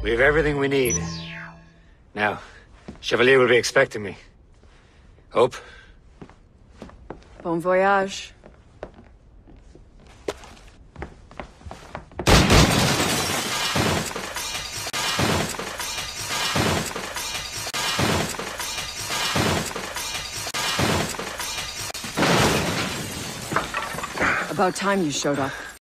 We have everything we need. Now, Chevalier will be expecting me. Hope? Bon voyage. About time you showed up.